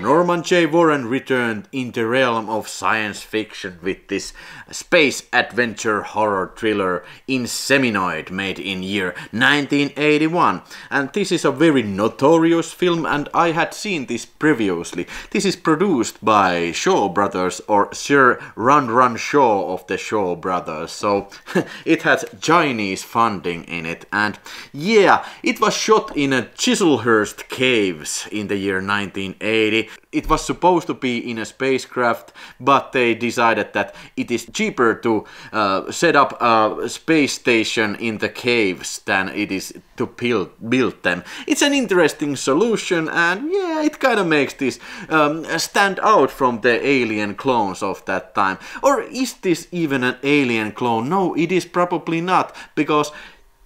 Norman J. Warren returned in the realm of science fiction with this space adventure horror thriller Inseminoid made in year 1981. And this is a very notorious film and I had seen this previously. This is produced by Shaw Brothers or Sir Run Run Shaw of the Shaw Brothers. So it has Chinese funding in it and yeah, it was shot in a Chislehurst Caves in the year 1980. It was supposed to be in a spacecraft, but they decided that it is cheaper to uh, set up a space station in the caves than it is to build, build them. It's an interesting solution, and yeah, it kind of makes this um, stand out from the alien clones of that time. Or is this even an alien clone? No, it is probably not, because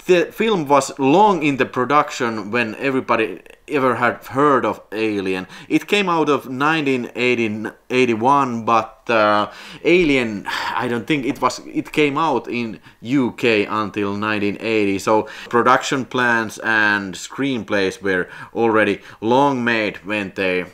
the film was long in the production when everybody ever had heard of Alien. It came out of 1981, but uh, Alien, I don't think it was. It came out in UK until 1980. So production plans and screenplays were already long made when they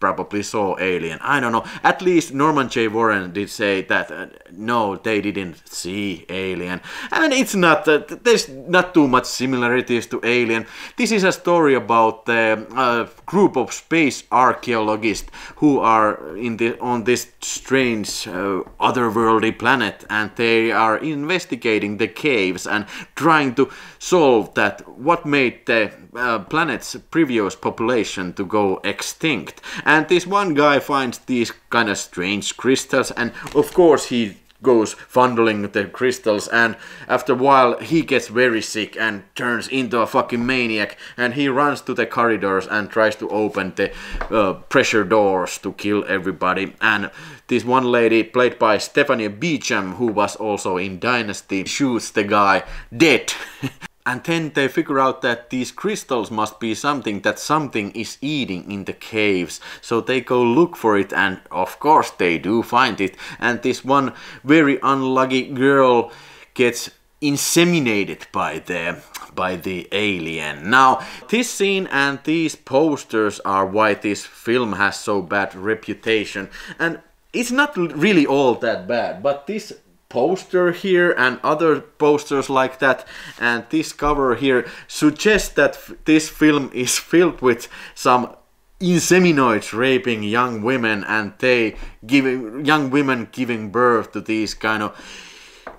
probably saw Alien. I don't know. At least Norman J. Warren did say that uh, no, they didn't see Alien. And it's not, uh, there's not too much similarities to Alien. This is a story about a uh, group of space archaeologists who are in the, on this strange uh, otherworldly planet and they are investigating the caves and trying to solve that what made the uh, planet's previous population to go extinct. And this one guy finds these kind of strange crystals, and of course he goes fondling the crystals and after a while he gets very sick and turns into a fucking maniac and he runs to the corridors and tries to open the uh, pressure doors to kill everybody. And this one lady played by Stephanie Beacham who was also in Dynasty shoots the guy dead And then they figure out that these crystals must be something that something is eating in the caves. So they go look for it and of course they do find it. And this one very unlucky girl gets inseminated by the by the alien. Now, this scene and these posters are why this film has so bad reputation. And it's not really all that bad, but this poster here and other posters like that. And this cover here suggests that this film is filled with some inseminoids raping young women and they giving young women giving birth to these kind of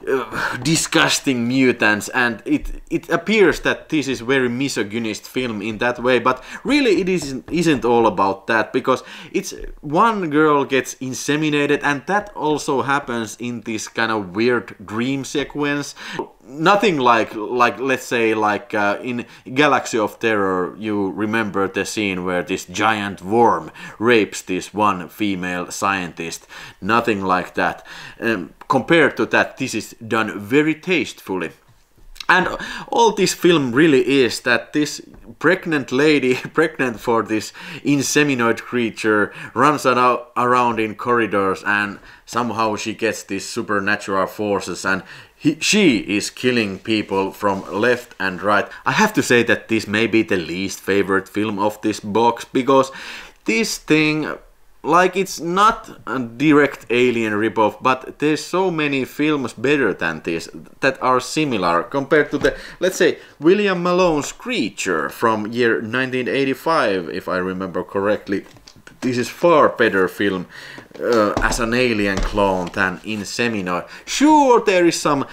uh, disgusting mutants and it it appears that this is very misogynist film in that way but really it isn't isn't all about that because it's one girl gets inseminated and that also happens in this kind of weird dream sequence nothing like like let's say like uh, in Galaxy of Terror you remember the scene where this giant worm rapes this one female scientist. Nothing like that. Um, compared to that this is done very tastefully. And all this film really is that this pregnant lady, pregnant for this inseminoid creature, runs around in corridors and somehow she gets these supernatural forces and he, she is killing people from left and right. I have to say that this may be the least favorite film of this box because this thing like it's not a direct alien ripoff, but there's so many films better than this that are similar compared to the let's say William Malone's Creature from year 1985 if I remember correctly this is far better film uh, as an alien clone than Inseminoid. Sure, there is some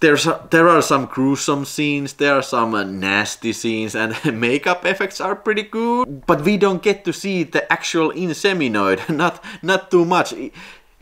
there's a, there are some gruesome scenes, there are some uh, nasty scenes, and makeup effects are pretty good. But we don't get to see the actual Inseminoid, not not too much.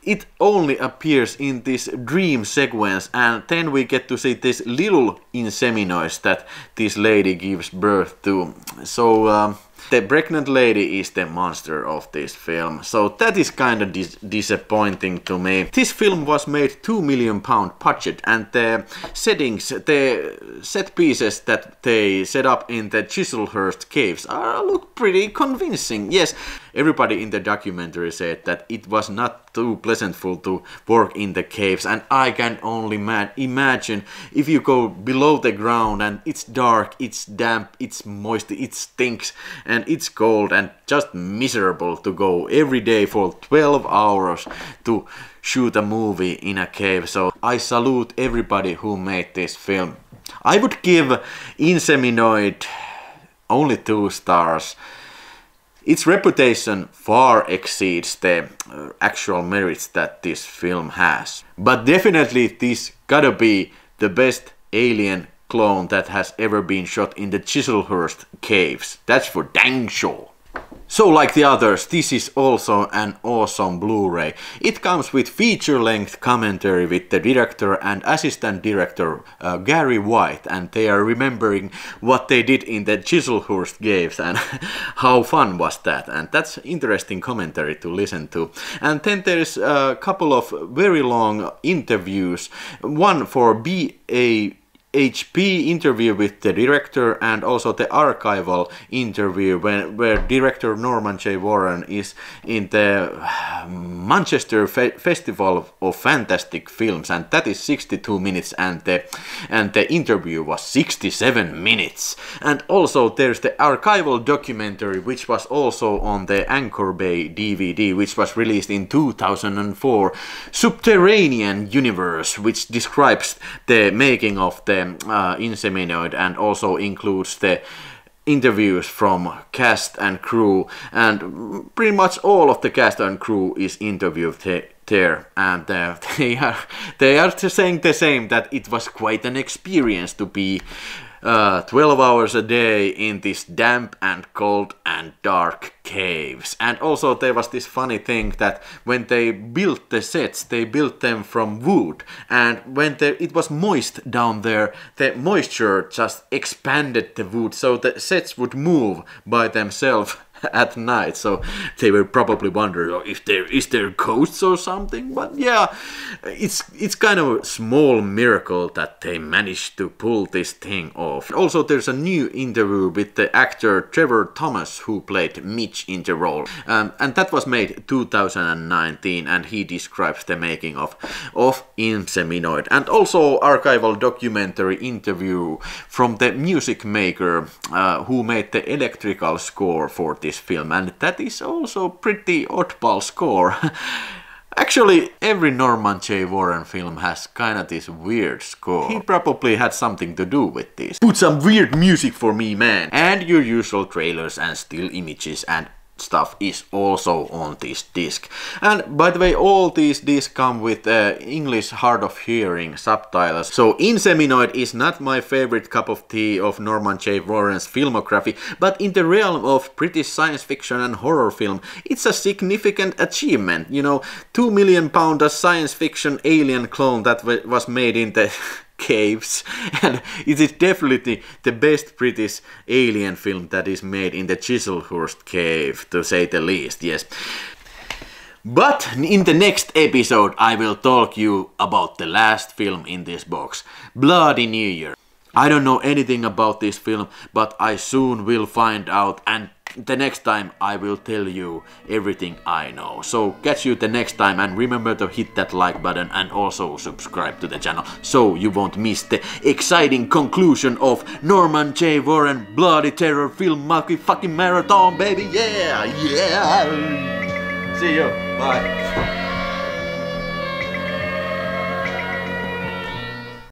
It only appears in this dream sequence, and then we get to see this little Inseminoids that this lady gives birth to. So. Um, the pregnant lady is the monster of this film. So that is kind of dis disappointing to me. This film was made 2 million pound budget and the settings, the set pieces that they set up in the Chislehurst caves are look pretty convincing. Yes, everybody in the documentary said that it was not too pleasantful to work in the caves and I can only imagine if you go below the ground and it's dark, it's damp, it's moist, it stinks and it's cold and just miserable to go every day for 12 hours to shoot a movie in a cave. So I salute everybody who made this film. I would give Inseminoid only two stars. Its reputation far exceeds the uh, actual merits that this film has. But definitely this gotta be the best alien clone that has ever been shot in the Chislehurst caves. That's for dang sure. So like the others, this is also an awesome Blu-ray. It comes with feature-length commentary with the director and assistant director uh, Gary White and they are remembering what they did in the Chislehurst Caves and how fun was that and that's interesting commentary to listen to. And then there's a couple of very long interviews, one for BA HP interview with the director and also the archival interview when, where director Norman J. Warren is in the Manchester Fe Festival of Fantastic Films and that is 62 minutes and the, and the interview was 67 minutes. And also there's the archival documentary which was also on the Anchor Bay DVD which was released in 2004, Subterranean Universe which describes the making of the uh, Inseminoid and also includes the interviews from cast and crew. And pretty much all of the cast and crew is interviewed there. And uh, they are they are saying the same that it was quite an experience to be uh, 12 hours a day in this damp and cold and dark caves. And also there was this funny thing that when they built the sets, they built them from wood. And when it was moist down there, the moisture just expanded the wood so the sets would move by themselves at night. So they were probably wondering oh, if there is there ghosts or something. But yeah, it's it's kind of a small miracle that they managed to pull this thing off. Also, there's a new interview with the actor Trevor Thomas who played Mitch in the role, um, and that was made 2019, and he describes the making of of Inseminoid, and also archival documentary interview from the music maker uh, who made the electrical score for this this film and that is also pretty oddball score. Actually, every Norman J. Warren film has kinda this weird score. He probably had something to do with this. Put some weird music for me, man! And your usual trailers and still images and stuff is also on this disc. And by the way, all these discs come with uh, English hard of hearing subtitles. So Inseminoid is not my favorite cup of tea of Norman J. Warren's filmography, but in the realm of British science fiction and horror film, it's a significant achievement. You know, two million pound science fiction alien clone that was made in the caves. And it is definitely the best British alien film that is made in the Chislehurst cave to say the least yes. But in the next episode I will talk you about the last film in this box Bloody New Year. I don't know anything about this film but I soon will find out and the next time I will tell you everything I know. So catch you the next time and remember to hit that like button and also subscribe to the channel so you won't miss the exciting conclusion of Norman J. Warren Bloody Terror film fucking marathon baby yeah yeah see you bye